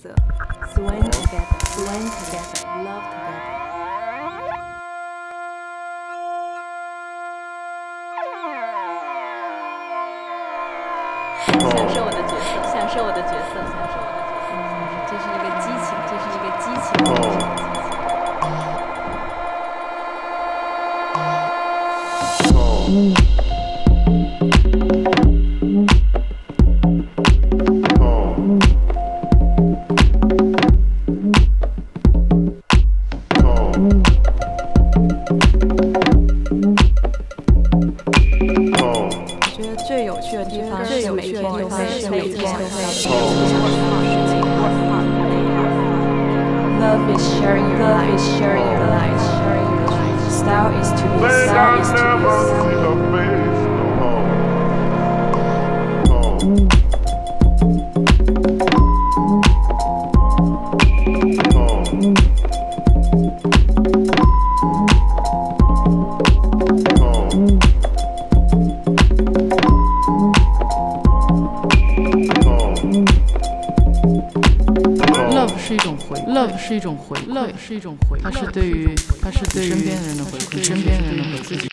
Swing love together. 享受我的角色，享受我的角色，享受我的角色。嗯，这是一个激情，这是一个激情，这是一个激情。我地方最是每天有趣的地都会是方是每每天都天都会会 Love is sharing your life. is sharing your life. Sharing your life. Style is to be. May Style I is to never be. Love 是一种回，Love 是一种回，Love 是一种回，它是对于它是对于身边人的回馈，身边人的回馈，